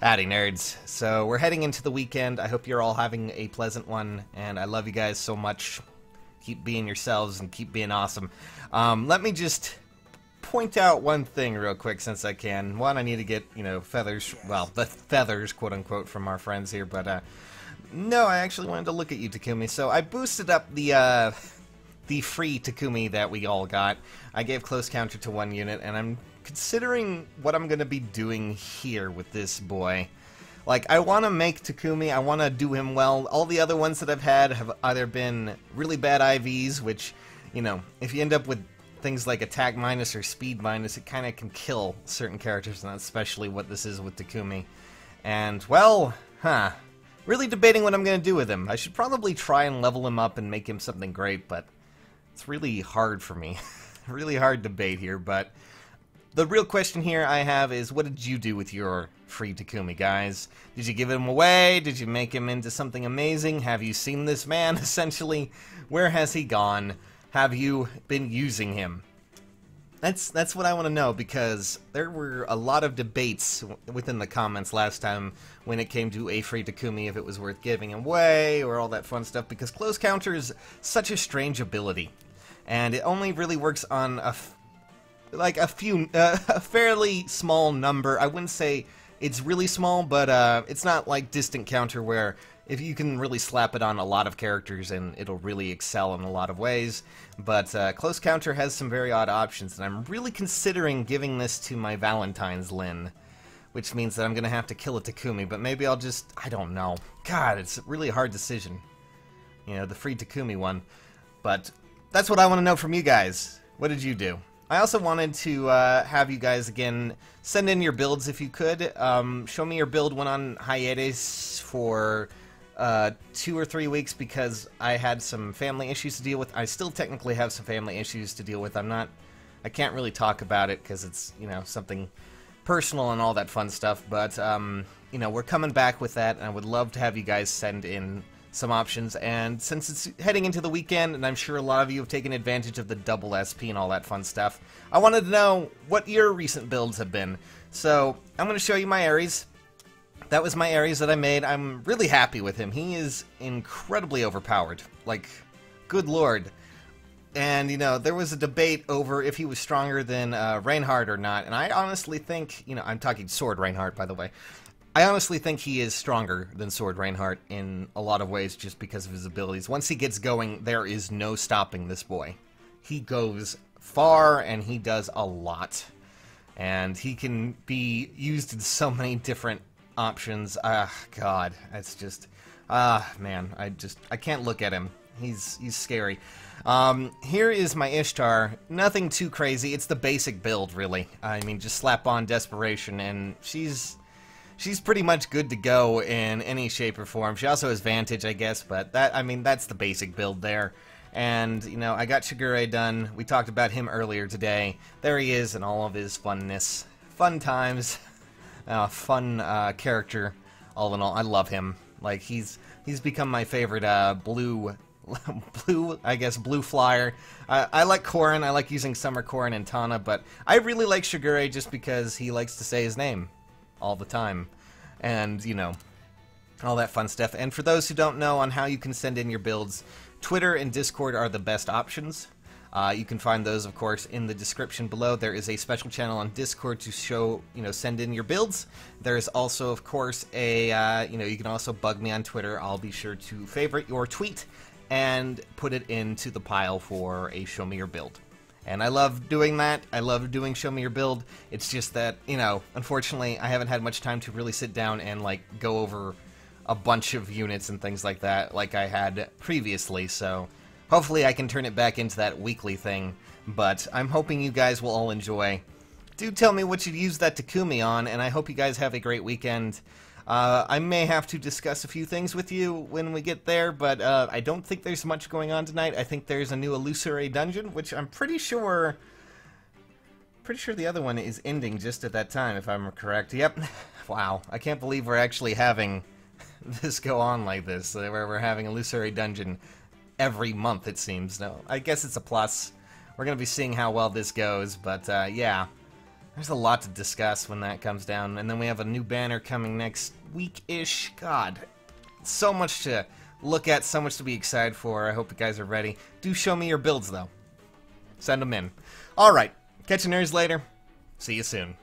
Howdy, nerds. So, we're heading into the weekend. I hope you're all having a pleasant one, and I love you guys so much. Keep being yourselves and keep being awesome. Um, let me just point out one thing real quick since I can. One, I need to get, you know, feathers, well, the feathers, quote unquote, from our friends here, but, uh, no, I actually wanted to look at you, Takumi. So, I boosted up the, uh, the free Takumi that we all got. I gave close counter to one unit, and I'm considering what I'm going to be doing here with this boy. Like, I want to make Takumi, I want to do him well. All the other ones that I've had have either been really bad IVs, which, you know, if you end up with things like attack minus or speed minus, it kind of can kill certain characters, and that's especially what this is with Takumi. And, well, huh. Really debating what I'm going to do with him. I should probably try and level him up and make him something great, but it's really hard for me. really hard debate here, but the real question here I have is, what did you do with your free Takumi, guys? Did you give him away? Did you make him into something amazing? Have you seen this man, essentially? Where has he gone? Have you been using him? That's that's what I want to know because there were a lot of debates within the comments last time when it came to a free Takumi if it was worth giving away or all that fun stuff because close counter is such a strange ability and it only really works on a like a few, uh, a fairly small number. I wouldn't say it's really small, but uh, it's not like distant counter where if you can really slap it on a lot of characters and it'll really excel in a lot of ways. But uh, close counter has some very odd options, and I'm really considering giving this to my Valentine's Lyn. Which means that I'm going to have to kill a Takumi, but maybe I'll just... I don't know. God, it's a really hard decision. You know, the free Takumi one. But that's what I want to know from you guys. What did you do? I also wanted to uh, have you guys again send in your builds if you could. Um, show me your build went on hiatus for uh, two or three weeks because I had some family issues to deal with. I still technically have some family issues to deal with. I'm not, I can't really talk about it because it's you know something personal and all that fun stuff. But um, you know we're coming back with that, and I would love to have you guys send in some options. And since it's heading into the weekend, and I'm sure a lot of you have taken advantage of the double SP and all that fun stuff, I wanted to know what your recent builds have been. So I'm going to show you my Ares. That was my Ares that I made. I'm really happy with him. He is incredibly overpowered. Like, good lord. And, you know, there was a debate over if he was stronger than uh, Reinhardt or not. And I honestly think, you know, I'm talking Sword Reinhardt, by the way. I honestly think he is stronger than Sword Reinhardt in a lot of ways just because of his abilities. Once he gets going, there is no stopping this boy. He goes far and he does a lot. And he can be used in so many different options. Ah, God, it's just, ah, man, I just, I can't look at him. He's, he's scary. Um, here is my Ishtar. Nothing too crazy. It's the basic build, really. I mean, just slap on Desperation, and she's she's pretty much good to go in any shape or form. She also has Vantage, I guess, but that I mean that's the basic build there. And you know, I got Shigure done. We talked about him earlier today. There he is in all of his funness, fun times, uh, fun uh, character. All in all, I love him. Like he's he's become my favorite uh, blue blue, I guess, blue flyer. I like Corrin. I like using Summer Corrin and Tana, but I really like Shigure just because he likes to say his name all the time. And, you know, all that fun stuff. And for those who don't know on how you can send in your builds, Twitter and Discord are the best options. Uh, you can find those, of course, in the description below. There is a special channel on Discord to show, you know, send in your builds. There is also, of course, a, uh, you know, you can also bug me on Twitter. I'll be sure to favorite your tweet and put it into the pile for a show me your build. And I love doing that. I love doing Show Me Your Build. It's just that, you know, unfortunately, I haven't had much time to really sit down and, like, go over a bunch of units and things like that like I had previously, so hopefully I can turn it back into that weekly thing. But I'm hoping you guys will all enjoy. Do tell me what you'd use that Takumi on, and I hope you guys have a great weekend. Uh, I may have to discuss a few things with you when we get there, but uh, I don't think there's much going on tonight. I think there's a new Illusory dungeon, which I'm pretty sure... Pretty sure the other one is ending just at that time, if I'm correct. Yep. Wow. I can't believe we're actually having this go on like this, where we're having Illusory dungeon every month, it seems. No, I guess it's a plus. We're going to be seeing how well this goes, but uh, yeah. There's a lot to discuss when that comes down, and then we have a new banner coming next week-ish. God, so much to look at, so much to be excited for. I hope you guys are ready. Do show me your builds, though. Send them in. All right, catch you nerds later. See you soon.